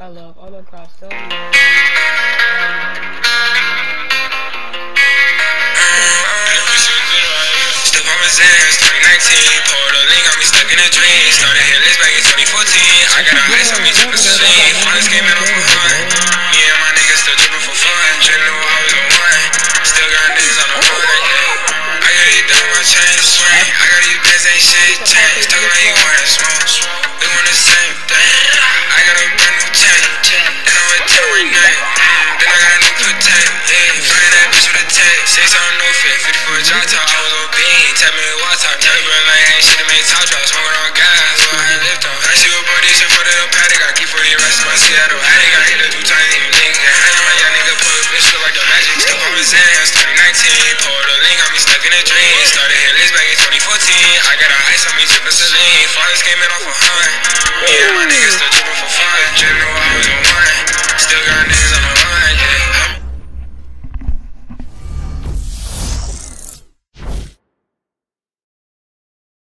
I love all so much. Step on my Vans, 2019. Poured a link, got me stuck in a dream. Started back in 2014. I got a a. Say something no fit. 50 for a drop top. I was on bean. Tell me what top. Tell me like ain't shit to make top drop. Smoking on gas. So I ain't lift on. I see what body shit for the paddock. I keep for the rest of my Seattle attic. I hit the two times. Even nigga can handle my young nigga. Put a bitch look like the magic. Step on his hands. 2019. Poured a link. Got me stuck in a dream. Started hit list back in 2014. I got a ice on me. A saline. Fathers came in off a hunt.